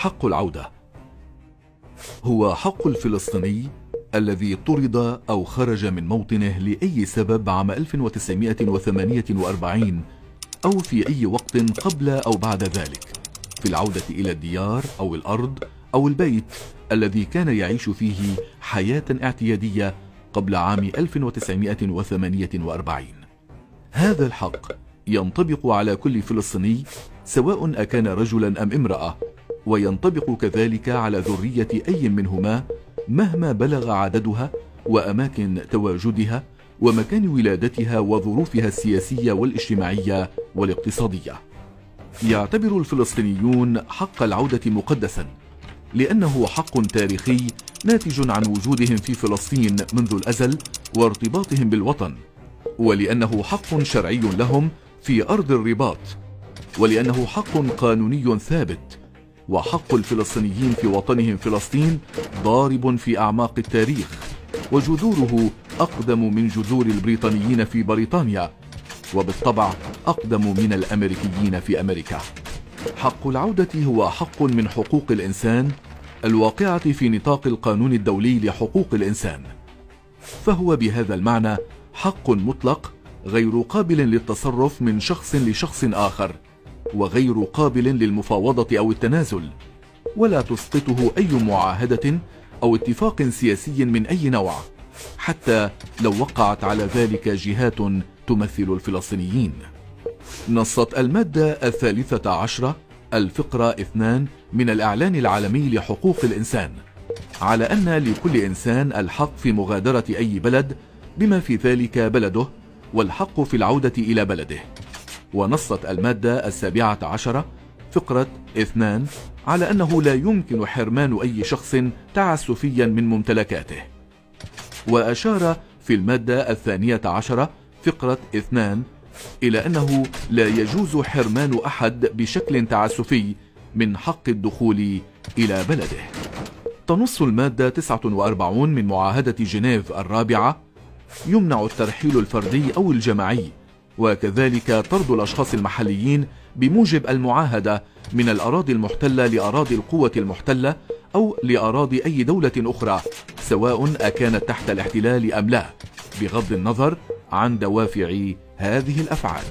حق العودة. هو حق الفلسطيني الذي طرد أو خرج من موطنه لأي سبب عام 1948 أو في أي وقت قبل أو بعد ذلك في العودة إلى الديار أو الأرض أو البيت الذي كان يعيش فيه حياة اعتيادية قبل عام 1948 هذا الحق ينطبق على كل فلسطيني سواء أكان رجلا أم امرأة. وينطبق كذلك على ذرية أي منهما مهما بلغ عددها وأماكن تواجدها ومكان ولادتها وظروفها السياسية والاجتماعية والاقتصادية. يعتبر الفلسطينيون حق العودة مقدسا لأنه حق تاريخي ناتج عن وجودهم في فلسطين منذ الأزل وارتباطهم بالوطن ولأنه حق شرعي لهم في أرض الرباط ولأنه حق قانوني ثابت. وحق الفلسطينيين في وطنهم فلسطين ضارب في أعماق التاريخ وجذوره أقدم من جذور البريطانيين في بريطانيا وبالطبع أقدم من الأمريكيين في أمريكا. حق العودة هو حق من حقوق الإنسان الواقعة في نطاق القانون الدولي لحقوق الإنسان. فهو بهذا المعنى حق مطلق غير قابل للتصرف من شخص لشخص آخر. وغير قابل للمفاوضة أو التنازل ولا تسقطه أي معاهدة أو اتفاق سياسي من أي نوع حتى لو وقعت على ذلك جهات تمثل الفلسطينيين. نصت المادة الثالثة عشرة الفقرة اثنان من الإعلان العالمي لحقوق الإنسان على أن لكل إنسان الحق في مغادرة أي بلد بما في ذلك بلده والحق في العودة إلى بلده. ونصت المادة السابعة عشرة فقرة اثنان على أنه لا يمكن حرمان أي شخص تعسفيا من ممتلكاته. وأشار في المادة الثانية عشرة فقرة اثنان إلى أنه لا يجوز حرمان أحد بشكل تعسفي من حق الدخول إلى بلده. تنص المادة 49 من معاهدة جنيف الرابعة يمنع الترحيل الفردي أو الجماعي وكذلك طرد الأشخاص المحليين بموجب المعاهدة من الأراضي المحتلة لأراضي القوة المحتلة أو لأراضي أي دولة أخرى سواء أكانت تحت الاحتلال أم لا بغض النظر عن دوافع هذه الأفعال.